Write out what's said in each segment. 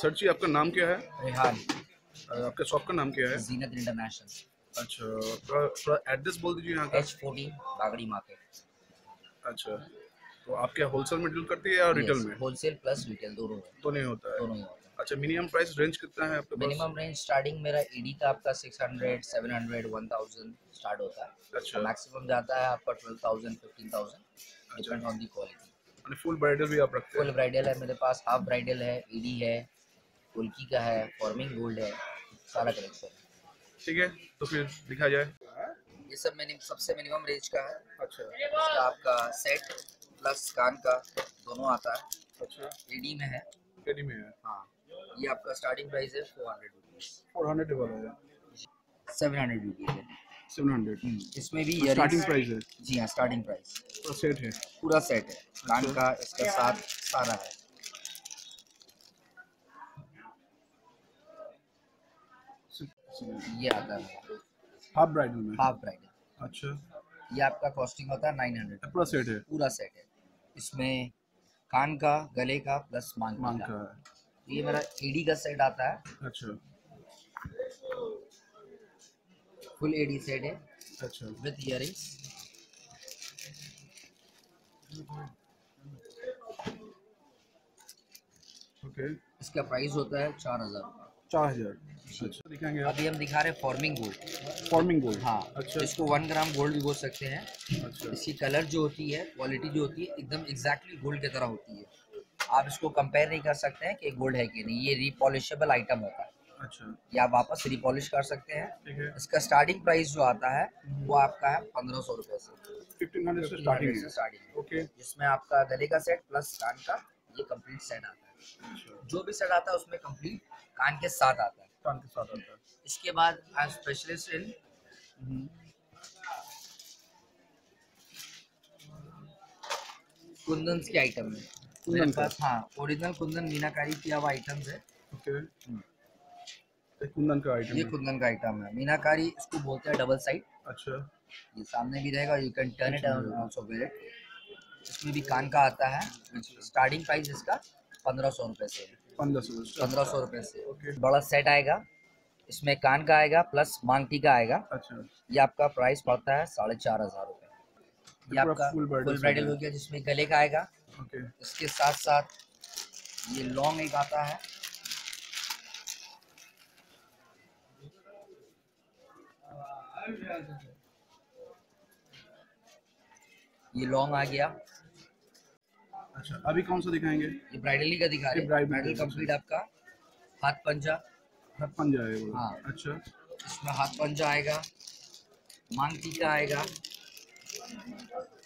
Sir ji आपका नाम क्या है? रेहान। आपके शॉप का नाम क्या है? जीनत इंटरनेशनल। अच्छा थोड़ा एड्रेस बोल दीजिए यहाँ का। H forty Bagri market. अच्छा तो आप क्या होलसेल में डील करती है या रिटेल में? होलसेल प्लस रिटेल दोनों तो नहीं होता है। दोनों ही होता है। अच्छा मिनिमम प्राइस रेंज कितना है आपके मिनिमम रेंज स्टार्टिंग मेरा ईडी का आपका 600 700 1000 स्टार्ट होता है। अच्छा। मैक्सिमम जाता है आपका 12000 15000 डिपेंड ऑन दी क्वालिटी यानी फुल ब्राइडल भी आप रखते हैं? फुल ब्राइडल है मेरे पास हाफ़ ब्राइडल है ईडी है उल्की का है? फॉर्मिंग गोल्ड है। सारा कलेक्शन ठीक है तो फिर दिखा जाए। ये सब मिनिमम सबसे मिनिमम रेंज का है। अच्छा। इसका आपका सेट प्लस कान का दोनों आता है। अच्छा। ईडी में है। केडी में है। हाँ। ये आपका स्टार्टिंग प्राइस है four hundred rupees four hundred वाला है। सेवन हंड्रेड रुपीज़ है। सेवन हंड्रेड इसमें भी स्टार्टिंग प्राइस है। जी हाँ स्टार्टिंग प्राइस पूरा सेट है। पूरा सेट है। कान का इसका साथ सारा है। ये आता है हाफ़ ब्राइडल में? हाफ़ ब्राइडल अच्छा। ये आपका कॉस्टिंग होता है नाइन हंड्रेड पूरा सेट है? पूरा सेट है। इसमें कान का गले का प्लस मांग मांग का का ये मेरा एडी का सेट आता है। अच्छा। फुल एडी सेट है। अच्छा। विथ इयरिंग्स ओके इसका प्राइस होता है चार हज़ार। चार हज़ार। अच्छा अभी हम दिखा रहे हैं फॉर्मिंग गोल्ड फॉर्मिंग गोल्ड हाँ अच्छा। इसको वन ग्राम गोल्ड भी बोल सकते हैं। अच्छा। इसकी कलर जो होती है क्वालिटी जो होती है एकदम एग्जैक्टली गोल्ड की तरह होती है। आप इसको कंपेयर नहीं कर सकते हैं कि गोल्ड है कि नहीं। ये रिपॉलिशेबल आइटम होता है। अच्छा। ये आप वापस रिपॉलिश कर सकते हैं। इसका स्टार्टिंग प्राइस जो आता है वो आपका है पंद्रह सौ रुपये से। फिफ्टीन हंड्रेड से 1500 स्टार्टिंग से स्टार्टिंग ओके जिसमें आपका गले का सेट प्लस कान का ये कंप्लीट सेट आता है। अच्छा। जो भी सेट आता है उसमें कंप्लीट कान के साथ आता है। कान के साथ आता है। इसके बाद I am specialist in kundan के आइटम में। कुंदन मेरे का? पास हाँ ओरिजिनल कुंदन मीनाकारी किया हुआ आइटम्स है। ओके ये कुंदन का आइटम ये है। कुंदन का आइटम है। मीनाकारी इसको बोलते हैं डबल साइड अच्छा। ये सामने भी रहेगा you can turn it also wear it इसमें भी कान का आता है। स्टार्टिंग प्राइस इसका पंद्रह सौ रुपये से पंद्रह सौ। पंद्रह सौ रुपये से। ओके। बड़ा सेट आएगा। इसमें कान का आएगा प्लस मांग का आएगा। अच्छा। ये आपका प्राइस पड़ता है साढ़े चार हज़ार रुपये ये आपका फुल ब्राइडल हो गया जिसमें गले का आएगा। ओके। इसके साथ साथ ये लॉन्ग एक आता है। ये लॉन्ग आ गया। अच्छा अभी कौन सा दिखाएँगे? ये ब्राइडली का दिखा रहे bridal ब्राइडल कंप्लीट आपका। हाथ पंजा। हाथ पंजा है वो। हाँ। अच्छा। इसमें हाथ पंजा आएगा। मांग टीका आएगा।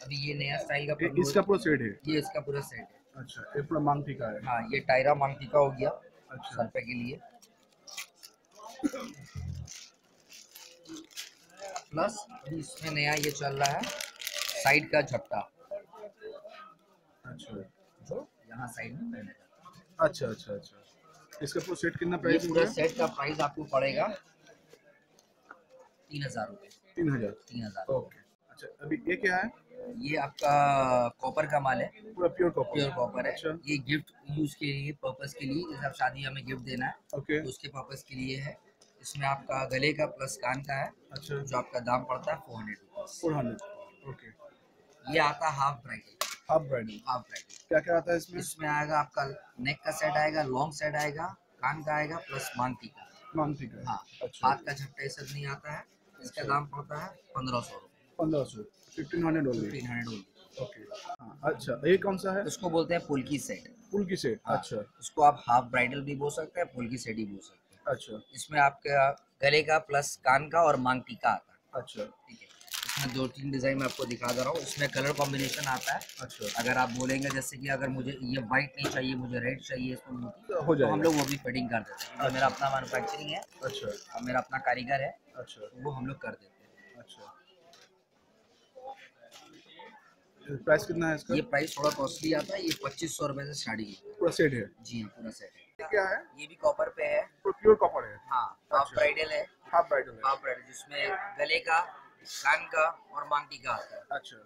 अभी ये नया स्टाइल का ये इसका पूरा सेट है? ये इसका पूरा सेट है। अच्छा ये पूरा मांग टीका है। हाँ ये टायरा मांग टीका हो गया। अच्छा। सर पे के लिए। प्लस इसमें नया ये चल रहा है। साइड का झपटा। अच्छा। जो यहाँ साइड में पहने जाता है। अच्छा अच्छा अच्छा। इसका पूरा सेट कितना प्राइस पूरा सेट का प्राइस आपको पड़ेगा तीन हज़ार रुपये तीन हज़ार। तीन हज़ार ओके अच्छा अभी ये क्या है? ये आपका कॉपर का माल है। पूरा प्योर कॉपर प्योर कॉपर है। अच्छा। ये गिफ्ट यूज़ के लिए पर्पस के लिए जैसे आप शादी हमें गिफ्ट देना है ओके तो उसके पर्पस के लिए है। इसमें आपका गले का प्लस कान का है अच्छा। जो आपका दाम पड़ता है four hundred four hundred okay ये आता half bridal half bridal half bridal क्या क्या आता है इसमें? इसमें आएगा आपका नेक का सेट आएगा लॉन्ग सेट आएगा कान का आएगा प्लस का। मांग टीका हाँ अच्छा। हाथ का झपटा ये सब नहीं आता है। इसका दाम पड़ता है पंद्रह सौ। पंद्रह सौ। Fifteen hundred only fifteen hundred okay हाँ अच्छा ये कौन सा है? इसको बोलते हैं पुलकी सेट फुल की सेट हाँ। अच्छा। इसको आप हाफ़ ब्राइडल भी बोल सकते हैं पुलकी सेट ही बोल सकते हैं। अच्छा। इसमें आपका गले का प्लस कान का और मांग टीका आता है। अच्छा। ठीक है। इसमें दो तीन डिज़ाइन मैं आपको दिखा दे रहा हूँ। इसमें कलर कॉम्बिनेशन आता है। अच्छा। अगर आप बोलेंगे जैसे कि अगर मुझे ये वाइट नहीं चाहिए मुझे रेड चाहिए इसमें मोती तो हो तो हम लोग वो भी फिटिंग कर देते हैं। तो मेरा अपना मैन्युफैक्चरिंग है। अच्छा। और मेरा अपना कारीगर है। अच्छा। तो वो हम लोग कर देते हैं। अच्छा। प्राइस कितना है इसका? ये प्राइस थोड़ा कॉस्टली आता है। ये पच्चीस सौ रुपये से स्टार्टिंग है। पूरा सेट है? जी हाँ पूरा सेट है। क्या है? ये भी कॉपर पे है। प्योर कॉपर है? हाँ हाफ़ अच्छा। ब्राइडल है। हाफ़ ब्राइडल है। हाफ़ ब्राइडल जिसमें गले का कान का और मांगटी का आता है अच्छा.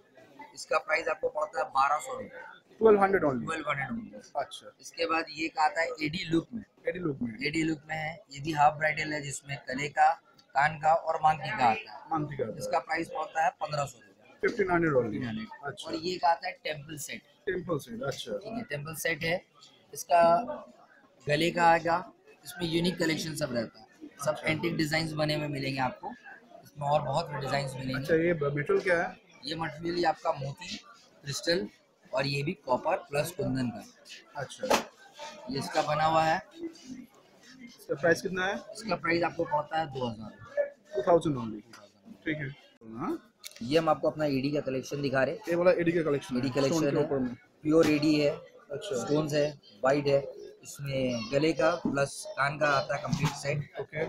इसका प्राइस आपको पड़ता है बारह सौ रूपए. ट्वेल्व हंड्रेड ट्वेल्व हंड्रेड अच्छा. इसके बाद ये का आता है एडी लुक में. एडी लुक में. एडी लुक में है. ये भी हाफ़ ब्राइडल है जिसमें गले का कान का और मांगटी का आता है मानती का इसका प्राइस पड़ता है पंद्रह सौ फिफ्टीन हंड्रेड ओनली और अच्छा. ये एक आता है टेंपल सेट टेंपल सेट अच्छा. ठीक है टेंपल सेट है. इसका गले का आएगा. इसमें यूनिक कलेक्शन सब रहता है. सब एंटिक डिज़ाइन बने हुए मिलेंगे आपको. इसमें और बहुत डिज़ाइन मिलेंगे। अच्छा ये मेटल क्या है? ये मटेरियल आपका मोती क्रिस्टल और ये भी कॉपर प्लस कुंदन का। अच्छा। ये इसका बना हुआ है। इसका प्राइस कितना है? इसका प्राइस आपको पड़ता है दो हज़ार। टू थाउज़ेंड ओनली ठीक है। हाँ। ये हम आपको अपना ईडी का कलेक्शन दिखा रहे ये वाला एडी का कलेक्शन ईडी कलेक्शन है प्योर ईडी है। अच्छा। स्टोन्स है वाइट है। इसमें गले का प्लस कान का आता है कंप्लीट सेट ओके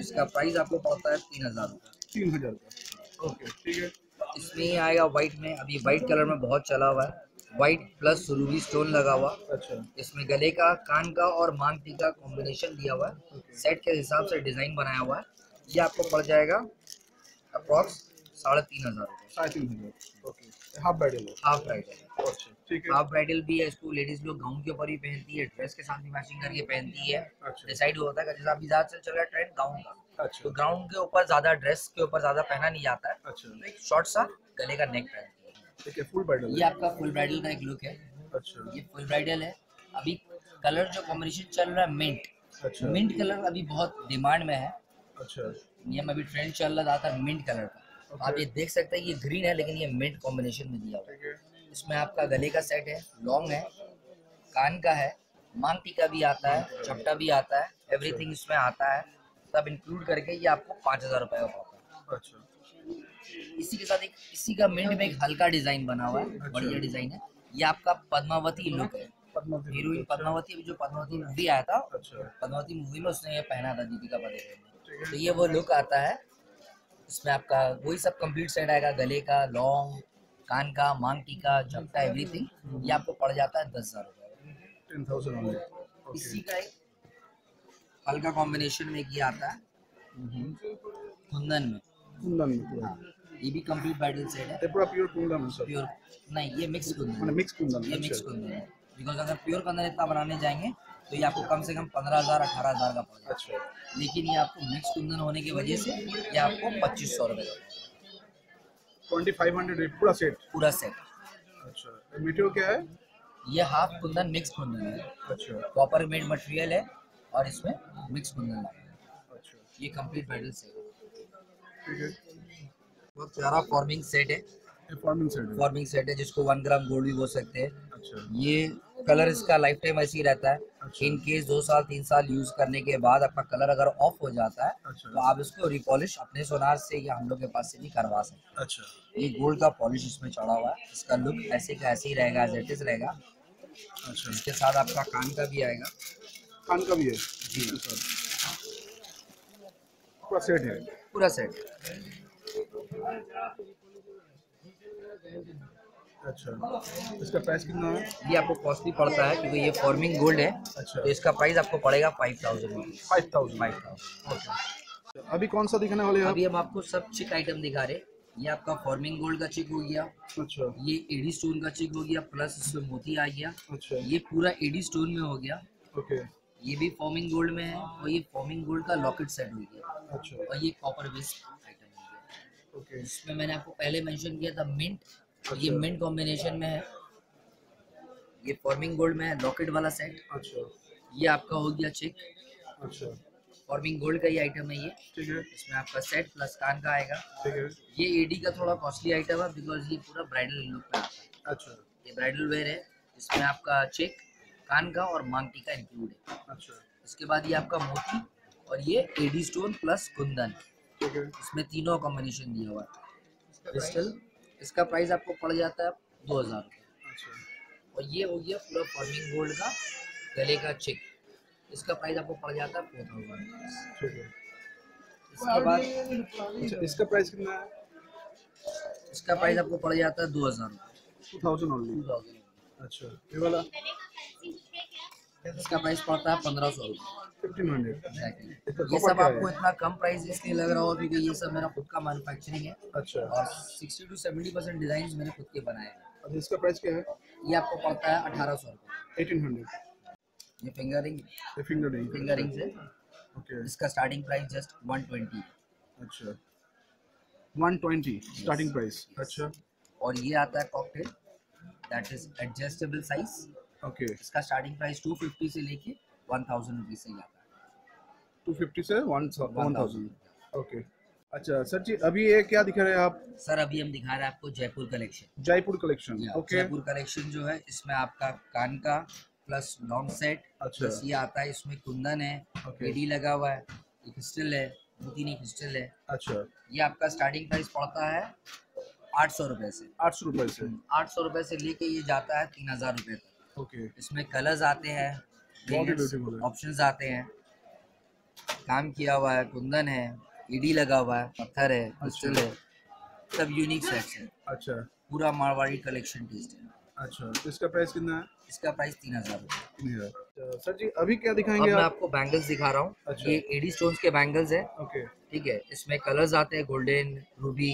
इसका प्राइस आपको पड़ता है तीन हज़ार रुपये तीन हज़ार का ओके ठीक है। इसमें आएगा वाइट में। अभी वाइट कलर में बहुत चला हुआ है। वाइट प्लस रूबी स्टोन लगा हुआ। अच्छा। इसमें गले का कान का और मांग टी का कॉम्बिनेशन दिया हुआ है। सेट के हिसाब से डिज़ाइन बनाया हुआ है। ये आपको पड़ जाएगा अप्रॉक्स साढ़े तीन हज़ार साढ़े तीन हज़ार। Okay half bridal half bridal अच्छा ठीक है। हाफ़ ब्राइडल भी है इसको लेडीज़ लोग गाउन के ऊपर भी पहनती है ड्रेस के साथ भी मैचिंग करके पहनती है। अच्छा। डिसाइड होता है कि जैसे अभी ज़्यादा चल रहा है ट्रेंड गाउन का। तो अच्छा ग्राउंड के ऊपर ज़्यादा ड्रेस के ऊपर ज़्यादा पहना नहीं जाता है। अच्छा। तो एक शॉर्ट सा गले का नेक पहनती है। ठीक है फुल ब्राइडल ये आपका फुल ब्राइडल का एक लुक है। अच्छा। ये फुल ब्राइडल है। अभी कलर जो कॉम्बिनेशन चल रहा है मिंट अच्छा। मिंट कलर अभी बहुत डिमांड में है। अच्छा। ये अभी ट्रेंड चल रहा था मिंट कलर का। तो आप ये देख सकते हैं ये ग्रीन है लेकिन ये मिंट कॉम्बिनेशन में दिया हुआ है। इसमें आपका गले का सेट है लॉन्ग है कान का है मांग टीका भी आता है चपटा भी आता है एवरीथिंग इसमें आता है। सब इंक्लूड करके ये आपको पाँच हज़ार रुपये का पड़ता अच्छा। है इसी के साथ एक इसी का मिंट में एक हल्का डिज़ाइन बना हुआ है बढ़िया डिज़ाइन है। ये आपका पद्मावती लुक है। पद्मावती हीरोइन पद्मावती अभी जो पद्मावती मूवी आया था अच्छा। पद्मावती मूवी में उसने ये पहना था दीपिका पादुकोण। तो ये वो लुक आता है इसमें आपका वही सब कंप्लीट सेट आएगा गले का लॉन्ग कान का मांग टीका झपटा एवरीथिंग ये आपको पड़ जाता है दस हज़ार रुपये इसी का एक हल्का कॉम्बिनेशन में ये आता है। कुंदन में। कुंदन में पूरा। ये भी कंप्लीट ब्राइडल सेट है। पूरा प्योर कुंदन है प्योर नहीं ये मिक्स कुंदन है। मिक्स कुंदन ये मिक्स अच्छा कुंदन है। बिकॉज़ अगर प्योर कुंदन इतना बनाने जाएँगे तो ये आपको कम से कम पंद्रह हज़ार अठारह हज़ार का पड़ेगा अच्छा। लेकिन ये आपको मिक्स कुंदन होने की वजह से ये आपको पच्चीस सौ रुपये ट्वेंटी फाइव हंड्रेड पूरा सेट पूरा सेट अच्छा मटेरियल क्या है? ये हाफ़ कुंदन मिक्स कुंदन है। अच्छा। कॉपर मेड मटेरियल है और इसमें मिक्स कुंदन अच्छा। ये कंप्लीट ब्राइडल सेट है। ठीक है। बहुत प्यारा फॉर्मिंग सेट है। फ़ार्मिंग सेट है। फॉर्मिंग सेट है जिसको वन ग्राम गोल्ड भी बोल सकते हैं। अच्छा। ये कलर इसका लाइफ टाइम ऐसे ही रहता है। अच्छा। इन केस दो साल तीन साल यूज़ करने के बाद आपका कलर अगर ऑफ़ हो जाता है अच्छा। तो आप इसको रिपॉलिश अपने सोनार से या हम लोग के पास से भी करवा सकते हैं। अच्छा। ये गोल्ड का पॉलिश इसमें चढ़ा हुआ है। इसका लुक ऐसे का ऐसे ही रहेगा एज इट इज़ रहेगा। अच्छा। इसके साथ आपका कान का भी आएगा। कान का भी है? जी। सर पूरा सेट है? पूरा सेट अच्छा। इसका प्राइस कितना है? ये आपको कॉस्टली पड़ता है क्योंकि ये फॉर्मिंग गोल्ड है। अच्छा। तो इसका प्राइस आपको पड़ेगा five thousand rupees five thousand five thousand अभी कौन सा दिखाने वाले हैं अभी हम आपको सब चिक आइटम दिखा रहे ये आपका फॉर्मिंग गोल्ड का चिक हो गया। अच्छा। ये एडी स्टोन का चिक हो गया प्लस इसमें मोती आ गया। अच्छा। ये पूरा एडी स्टोन में हो गया। ओके ये भी फॉर्मिंग गोल्ड में है और ये फॉर्मिंग गोल्ड का लॉकेट सेट हो गया। अच्छा। और ये कॉपर बेस्ड आइटम हो गया। ओके इसमें मैंने आपको पहले मेंशन किया था मिंट ये अच्छा। मिंट कॉम्बिनेशन में है। ये फॉर्मिंग गोल्ड में है लॉकेट वाला सेट अच्छा। ये आपका हो गया चिक अच्छा। फॉर्मिंग गोल्ड का ही आइटम है ये। ठीक है। इसमें आपका सेट प्लस कान का आएगा। ठीक है। ये एडी का थोड़ा कॉस्टली आइटम है बिकॉज़ ये पूरा ब्राइडल लुक में आता है। अच्छा। ये ब्राइडल वेयर है। इसमें आपका चेक कान का और मांग टीका इंक्लूड है। अच्छा। इसके बाद ये आपका मोती और ये एडी स्टोन प्लस कुंदन। ठीक है। इसमें तीनों कॉम्बिनेशन दिया हुआ है। क्रिस्टल इसका प्राइस आपको पड़ जाता है दो हज़ार। रुपये अच्छा। और ये हो गया पूरा फॉर्मिंग गोल्ड का गले का चेक इसका प्राइस आपको पड़ जाता है फोर थाउज़ेंड ठीक है। इसके बाद अच्छा इसका प्राइस कितना है? इसका प्राइस आपको पड़ जाता है दो हज़ार। रुपये two thousand only two thousand अच्छा ये वाला? इसका प्राइस पड़ता है? पंद्रह सौ रुपये Exactly. ये सब आपको इतना कम प्राइस इसलिए लग रहा होगा क्योंकि ये सब मेरा खुद का मैन्युफैक्चरिंग है। अच्छा। और 60 टू 70 परसेंट डिज़ाइन मैंने खुद के बनाए हैं। इसका प्राइस क्या है? ये आपको पड़ता है अठारह सौ रुपये एटीन हंड्रेड ये फिंगरिंग ये फिंगर रिंग फिंगरिंग से ओके इसका स्टार्टिंग प्राइस जस्ट 120 अच्छा। 120 स्टार्टिंग प्राइस अच्छा। और ये आता है cocktail that is adjustable size okay इसका स्टार्टिंग प्राइस 250 से लेके 1000 रुपीज़ से ही। आता है 250 से 1000 ओके अच्छा सर जी अभी ये क्या दिखा रहे हैं आप? सर अभी हम दिखा रहे हैं आपको Jaipur collection Jaipur collection okay Jaipur collection जो है इसमें आपका कान का प्लस लॉन्ग सेट अच्छा। प्लस ये आता है इसमें कुंदन है Okay. एडी लगा हुआ है क्रिस्टल है दो तीन क्रिस्टल है। अच्छा। ये आपका स्टार्टिंग प्राइस पड़ता है आठ सौ रुपये से। आठ सौ रुपए से। आठ सौ रुपये से लेके ये जाता है तीन हज़ार रुपये तक। ओके इसमें कलर्स आते हैं। ऑप्शंस आते हैं। काम किया हुआ है कुंदन है ईडी लगा हुआ है पत्थर है क्रिस्टल है। सब यूनिक सेट्स है। अच्छा। पूरा मारवाड़ी कलेक्शन टेस्ट है। अच्छा तो इसका प्राइस कितना है? इसका प्राइस तीन हज़ार रुपये। अच्छा, सर जी अभी क्या अब दिखाएँगे मैं आपको बैंगल्स दिखा रहा हूँ। अच्छा। ये एडी स्टोन्स के बैंगल्स है। ओके ठीक है इसमें कलर्स आते हैं गोल्डन रूबी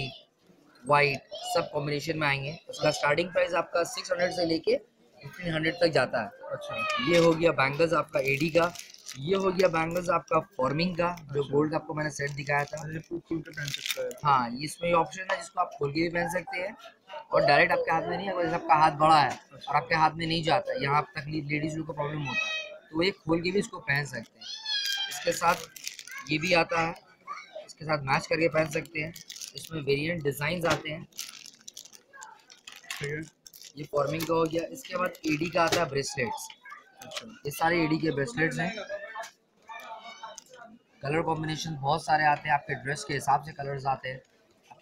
वाइट सब कॉम्बिनेशन में आएँगे। उसका स्टार्टिंग प्राइस आपका 600 से लेके 1500 तक जाता है। अच्छा ये हो गया बैंगल्स आपका एडी का। ये हो गया बैंगल्स आपका फॉर्मिंग का जो। गोल्ड का आपको मैंने सेट दिखाया था। ये पहन सकता है। हाँ ये इसमें ऑप्शन है जिसको आप खोल के भी पहन सकते हैं। और डायरेक्ट आपके हाथ में नहीं अगर आपका हाथ बड़ा है और आपके हाथ में नहीं जाता यहाँ तकलीफ़ लेडीज़ लोग को प्रॉब्लम होता है। तो ये खोल के भी इसको पहन सकते हैं। इसके साथ ये भी आता है। इसके साथ मैच करके पहन सकते हैं। इसमें वेरिएंट डिज़ाइन आते हैं। है। ये फॉर्मिंग का हो गया। इसके बाद एडी का आता है ब्रेसलेट्स ये सारे एडी के ब्रेसलेट्स हैं। कलर कॉम्बिनेशन बहुत सारे आते हैं। आपके ड्रेस के हिसाब से कलर्स आते हैं।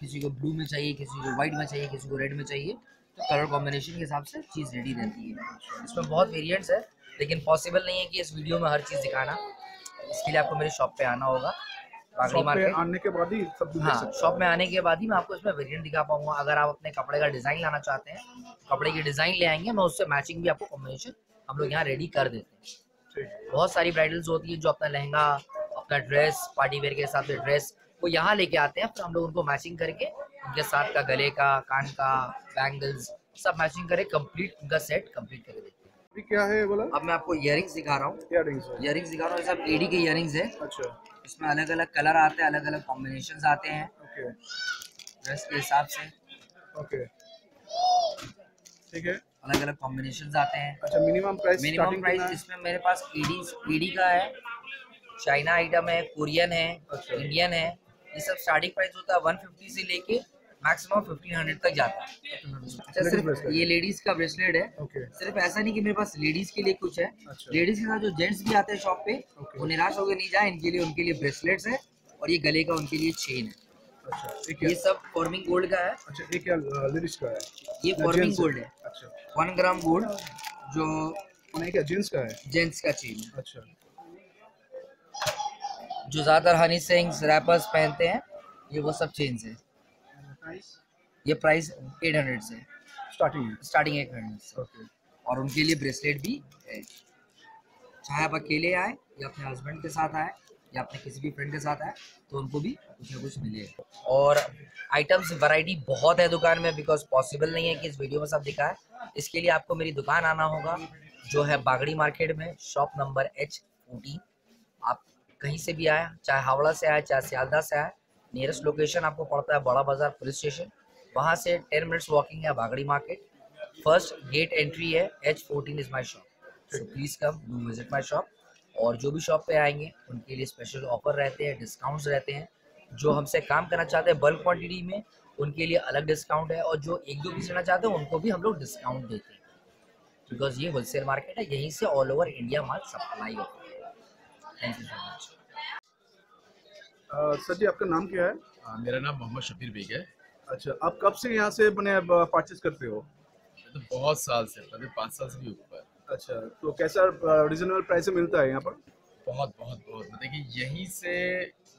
किसी को ब्लू में चाहिए, किसी को वाइट में चाहिए, किसी को रेड में चाहिए तो कलर कॉम्बिनेशन के हिसाब से चीज़ रेडी रहती है। इसमें बहुत वेरिएंट्स है, लेकिन पॉसिबल नहीं है कि इस वीडियो में हर चीज़ दिखाना। इसके लिए आपको मेरे शॉप पे आना होगा। शॉप पे आने के बाद ही सब हाँ शॉप में आने के बाद ही मैं आपको इसमें वेरिएंट दिखा पाऊँगा। अगर आप अपने कपड़े का डिज़ाइन लाना चाहते हैं कपड़े की डिज़ाइन ले आएँगे मैं उससे मैचिंग भी आपको कॉम्बिनेशन हम लोग यहाँ रेडी कर देते हैं। बहुत सारी ब्राइडल्स होती है जो अपना लहंगा अपना ड्रेस पार्टी वेयर के हिसाब से ड्रेस वो यहाँ लेके आते हैं। फिर हम लोग उनको मैचिंग करके उनके साथ का गले का कान का बैंगल्स सब मैचिंग करके कंप्लीट उनका सेट कंप्लीट करके देते हैं। क्या है बोला? अब मैं आपको इयरिंग्स दिखा रहा हूँ। इयरिंग्स दिखा रहा हूँ सब एडी के इयरिंग्स है। अच्छा। इसमें अलग अलग कलर आते हैं अलग अलग कॉम्बिनेशन आते हैं। ओके ड्रेस के हिसाब से। ओके ठीक है। अलग अलग कॉम्बिनेशन आते हैं। अच्छा मिनिमम प्राइस मिनिमम प्राइस इसमें मेरे पास ईडी ईडी का है चाइना आइटम है कोरियन है अच्छा। इंडियन है। ये सब स्टार्टिंग प्राइस होता है 150 से लेके मैक्सिमम 1500 तक जाता है। अच्छा सिर्फ़ ये लेडीज़ का ब्रेसलेट है। सिर्फ़ ऐसा नहीं कि मेरे पास लेडीज़ के लिए कुछ है। अच्छा। लेडीज़ के साथ जो जेंट्स भी आते हैं शॉप पे वो निराश होकर नहीं जाए। इनके लिए उनके लिए ब्रेसलेट्स है और ये गले का उनके लिए चेन है। अच्छा ये सब फॉर्मिंग गोल्ड का है। अच्छा ये क्या लेडीज़ का है। ये फॉर्मिंग गोल्ड है। अच्छा। वन ग्राम गोल्ड जो नहीं क्या जींस का है? जेंट्स का चेन अच्छा। जो ज़्यादातर हनी सिंग्स रैपर्स पहनते हैं ये वो सब चेन्स है। ये प्राइस 800 से। स्टार्टिंग स्टार्टिंग एट हंड्रेड से। ओके और उनके लिए ब्रेसलेट भी है। चाहे आप अकेले आए या अपने हस्बैंड के साथ आए या अपने किसी भी फ्रेंड के साथ आए तो उनको भी कुछ ना कुछ मिले। और आइटम्स वैरायटी बहुत है दुकान में बिकॉज़ पॉसिबल नहीं है कि इस वीडियो में सब दिखाए। इसके लिए आपको मेरी दुकान आना होगा जो है बागड़ी मार्केट में शॉप नंबर एच फोर्टीन आप कहीं से भी आए चाहे हावड़ा से आए चाहे सियालदा से आए नियरेस्ट लोकेशन आपको पड़ता है बड़ा बाज़ार पुलिस स्टेशन वहाँ से टेन मिनट्स वॉकिंग है Bagri market first gate entry है H fourteen is my shop so please come do visit my shop और जो भी शॉप पे आएँगे उनके लिए स्पेशल ऑफ़र रहते हैं डिस्काउंट्स रहते हैं. जो हमसे काम करना चाहते हैं बल्क क्वांटिटी में उनके लिए अलग डिस्काउंट है और जो एक दो पीस लेना चाहते हैं उनको भी हम लोग डिस्काउंट देते हैं. बिकॉज़ ये होलसेल मार्केट है यहीं से ऑल ओवर इंडिया माल सप्लाई होता है. Thank you so much sir ji आपका नाम क्या है? हाँ, मेरा नाम मोहम्मद शफीर बेग है। अच्छा आप कब से यहाँ से मैंने परचेज करते हो? तो बहुत साल से मतलब पाँच साल से भी ऊपर। अच्छा तो कैसा रीजनेबल प्राइस मिलता है यहाँ पर? बहुत बहुत बहुत। मतलब कि यहीं से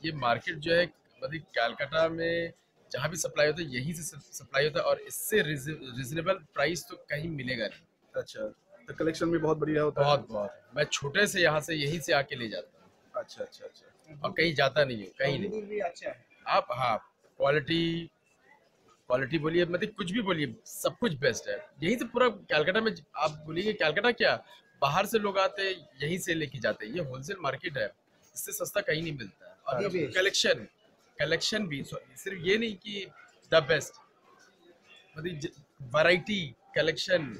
ये मार्केट जो है मतलब कैलकाटा में जहाँ भी सप्लाई होता है यहीं से सप्लाई होता है और इससे रिजनेबल प्राइस तो कहीं मिलेगा नहीं। अच्छा तो कलेक्शन भी बहुत बढ़िया होता बहुत बहुत। मैं छोटे से यहाँ से यहीं से आके ले जाता हूँ। अच्छा अच्छा अच्छा। और कहीं जाता नहीं हूँ कहीं नहीं। अच्छा है। आप हाँ क्वालिटी क्वालिटी बोलिए मतलब कुछ भी बोलिए सब कुछ बेस्ट है। यही तो पूरा कैलकाटा में आप बोलिए कैलकाटा क्या? बाहर से लोग आते हैं यहीं से लेके जाते हैं। ये होलसेल मार्केट है इससे सस्ता कहीं नहीं मिलता। है और कलेक्शन कलेक्शन भी सिर्फ़ ये नहीं कि द बेस्ट मतलब वैरायटी कलेक्शन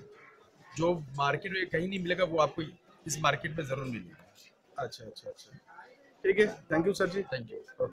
जो मार्केट में कहीं नहीं मिलेगा वो आपको इस मार्केट में ज़रूर मिलेगा। अच्छा अच्छा अच्छा। ठीक है thank you sir ji. Thank you